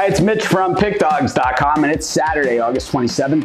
Hi, it's Mitch from PickDawgz.com, and it's Saturday, August 27th,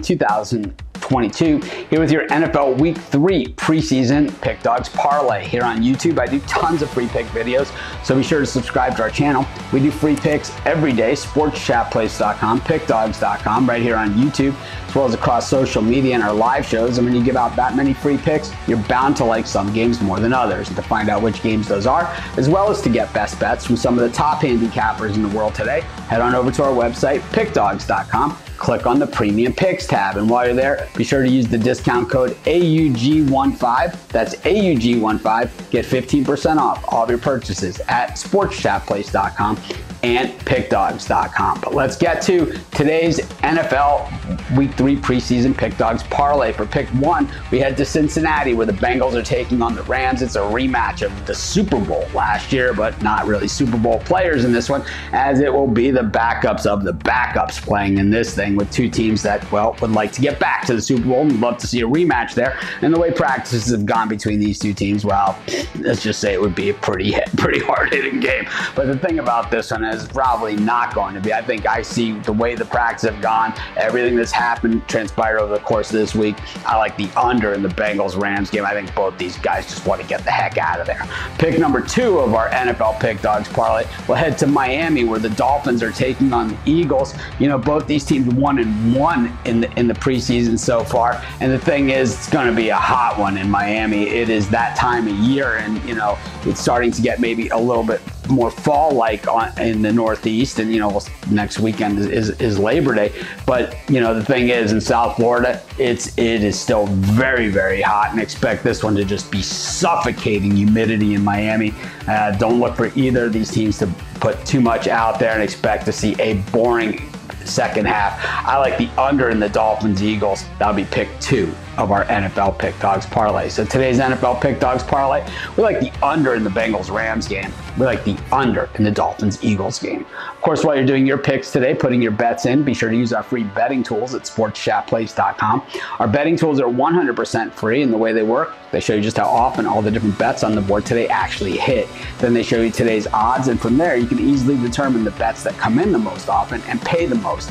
2022. Here with your NFL Week 3 preseason Pick Dawgz Parlay. Here on YouTube, I do tons of free pick videos, so be sure to subscribe to our channel. We do free picks every day, SportsChatPlace.com, PickDawgz.com, right here on YouTube, as well as across social media and our live shows. And when you give out that many free picks, you're bound to like some games more than others. And to find out which games those are, as well as to get best bets from some of the top handicappers in the world today, head on over to our website, pickdawgz.com. Click on the Premium Picks tab. And while you're there, be sure to use the discount code AUG15. That's AUG15. Get 15% off all of your purchases at sportschatplace.com and pickdawgz.com. But let's get to today's NFL Week 3 preseason Pick Dawgz parlay. For pick one, we head to Cincinnati where the Bengals are taking on the Rams. It's a rematch of the Super Bowl last year, but not really Super Bowl players in this one, as it will be the backups of the backups playing in this thing with two teams that, well, would like to get back to the Super Bowl and love to see a rematch there. And the way practices have gone between these two teams, well, let's just say it would be a pretty, pretty hard hitting game. But the thing about this one is, is probably not going to be. I think I see the way the practices have gone, everything that's happened, transpired over the course of this week. I like the under in the Bengals Rams game. I think both these guys just want to get the heck out of there. Pick number two of our NFL Pick Dawgz parlay. We'll head to Miami where the Dolphins are taking on the Eagles. You know, both these teams one and one in the in the preseason so far. And the thing is, it's going to be a hot one in Miami. It is that time of year, and you know, it's starting to get maybe a little bit more fall-like in the Northeast, and you know next weekend is, is, is, Labor Day. But you know the thing is, in South Florida, it's it is still very very hot, and expect this one to just be suffocating humidity in Miami. Uh, don't look for either of these teams to put too much out there and expect to see a boring second half. I like the under in the Dolphins Eagles. That'll be pick two of our NFL Pick Dawgz parlay. So today's NFL Pick Dawgz parlay, we like the under in the Bengals Rams game. We like the under in the Dolphins Eagles game. Of course, while you're doing your picks today, putting your bets in, be sure to use our free betting tools at sportschatplace.com. Our betting tools are 100% free, and the way they work, they show you just how often all the different bets on the board today actually hit. Then they show you today's odds, and from there, you can easily determine the bets that come in the most often and pay the most.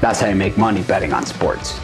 That's how you make money betting on sports.